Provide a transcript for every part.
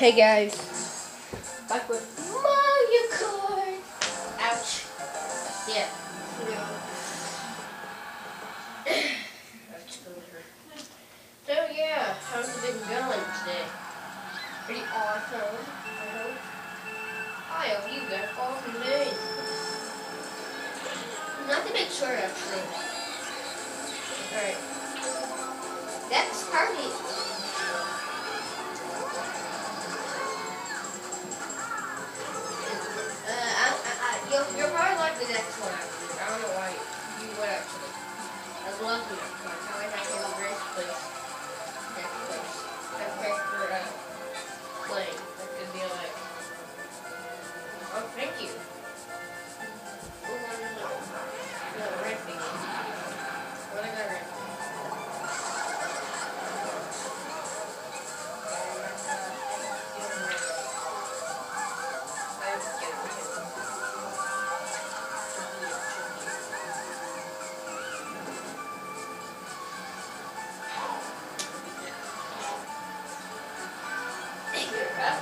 Hey guys, back with Mario Kart. Ouch. Yeah. so yeah, how's it been going today? Pretty awesome. I hope. I hope you got awesome day. Not to make sure actually. Alright. Next party. I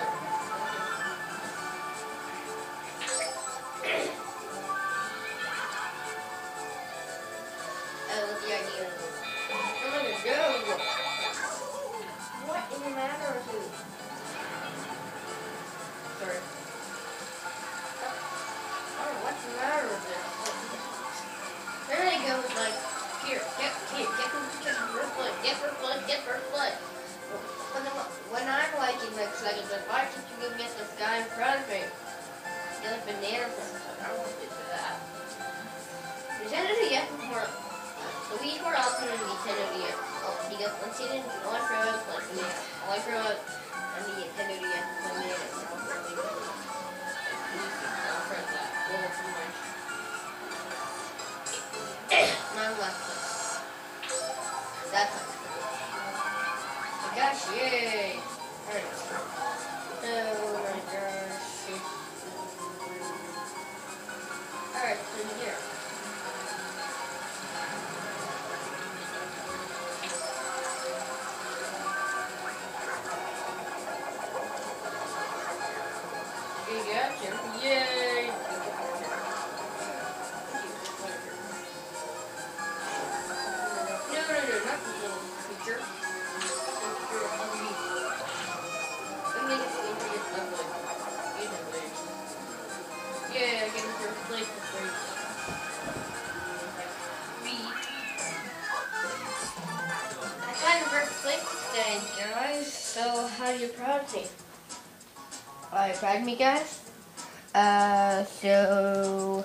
like, you go get this guy in front of me? Get like banana from I don't to do that. Nintendo DS is more, the Wii is more awesome than Nintendo DS. Oh, because once you didn't, one throw out, like, me, I throw out on the Nintendo DS is and I'll press that. Oh, too much. My left. That's not Oh gosh, yay! Alright. Yay! No, no, no, not the little creature. Yeah, I get this week. Beat. I got place today, guys. So, how do you proud of me? Are you proud of me, guys? Uh, so